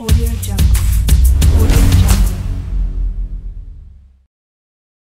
Audio jungle.